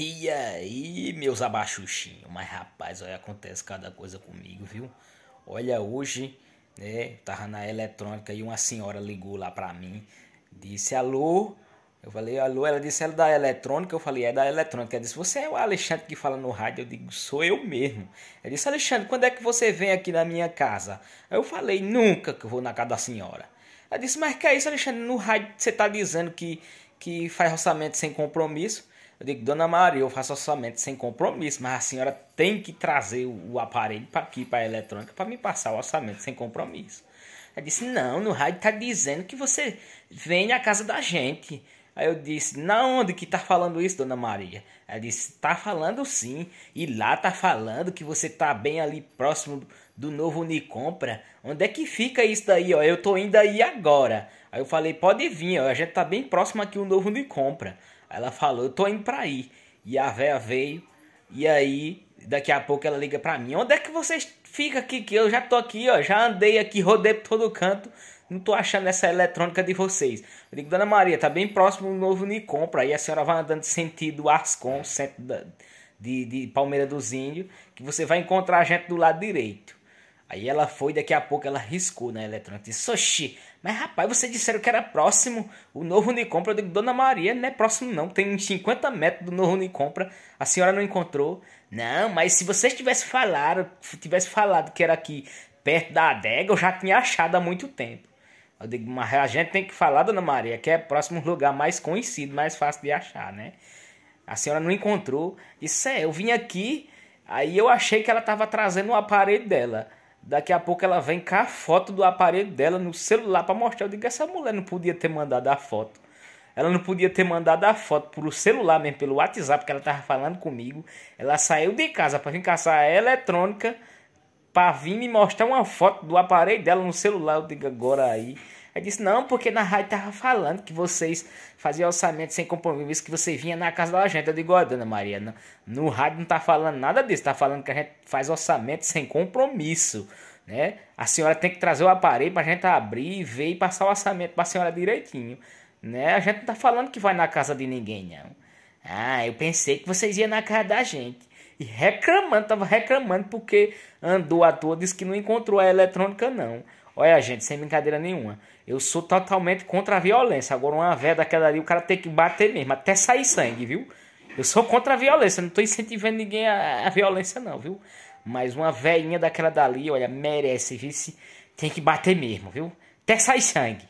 E aí, meus abaixuxinhos? Mas rapaz, olha, acontece cada coisa comigo, viu? Olha, hoje, né, tava na eletrônica e uma senhora ligou lá pra mim, disse alô. Eu falei alô, ela disse ela é da eletrônica, eu falei é da eletrônica. Ela disse você é o Alexandre que fala no rádio? Eu digo sou eu mesmo. Ela disse Alexandre, quando é que você vem aqui na minha casa? Eu falei nunca que eu vou na casa da senhora. Ela disse mas que é isso, Alexandre? No rádio você tá dizendo que, que faz orçamento sem compromisso. Eu digo, Dona Maria, eu faço orçamento sem compromisso, mas a senhora tem que trazer o, aparelho para aqui, para a eletrônica, para me passar o orçamento sem compromisso. Ela disse, não, no rádio tá dizendo que você vem na casa da gente. Aí eu disse, na onde que tá falando isso, Dona Maria? Ela disse, tá falando sim. E lá tá falando que você tá bem ali próximo do novo Unicompra. Onde é que fica isso daí, ó? Eu tô indo aí agora. Aí eu falei, pode vir, ó. A gente tá bem próximo aqui o novo Unicompra. Ela falou, eu tô indo pra aí. E a véia veio. E aí, daqui a pouco ela liga pra mim. Onde é que vocês ficam aqui? Que eu já tô aqui, ó. Já andei aqui, rodei por todo canto. Não tô achando essa eletrônica de vocês. Eu digo, Dona Maria, tá bem próximo do novo Nicompra. Aí a senhora vai andando sentido Ascom, centro da, de, de Palmeira dos Índios. Que você vai encontrar a gente do lado direito. Aí ela foi, daqui a pouco ela riscou na eletrônica. Disse, Oxi, mas rapaz, vocês disseram que era próximo o novo Unicompra. Eu digo, Dona Maria, não é próximo não. Tem uns 50 metros do novo Unicompra. A senhora não encontrou. Não, mas se vocês tivessem falado, tivesse falado que era aqui perto da adega, eu já tinha achado há muito tempo. Eu digo, mas a gente tem que falar, Dona Maria, que é próximo lugar mais conhecido, mais fácil de achar, né? A senhora não encontrou. Disse, é, eu vim aqui, aí eu achei que ela estava trazendo o aparelho dela. Daqui a pouco ela vem com a foto do aparelho dela no celular para mostrar. Eu digo, essa mulher não podia ter mandado a foto. Ela não podia ter mandado a foto pelo celular mesmo, pelo WhatsApp, que ela tava falando comigo. Ela saiu de casa para vir caçar a eletrônica para vir me mostrar uma foto do aparelho dela no celular. Eu digo, agora aí. Aí disse, não, porque na rádio tava falando que vocês faziam orçamento sem compromisso, que você vinha na casa da gente. Eu digo, ó, dona Maria, no, no rádio não tá falando nada disso, tá falando que a gente faz orçamento sem compromisso, né? A senhora tem que trazer o aparelho pra gente abrir, ver e passar o orçamento pra senhora direitinho, né? A gente não tá falando que vai na casa de ninguém, não. Ah, eu pensei que vocês iam na casa da gente. E reclamando, tava reclamando porque andou à toa, disse que não encontrou a eletrônica, não. Olha, gente, sem brincadeira nenhuma. Eu sou totalmente contra a violência. Agora, uma véia daquela ali, o cara tem que bater mesmo, até sair sangue, viu? Eu sou contra a violência, não tô incentivando ninguém a, a violência, não, viu? Mas uma velhinha daquela dali, olha, merece, viu? Tem que bater mesmo, viu? Até sair sangue.